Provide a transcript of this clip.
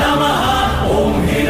नमः। ओ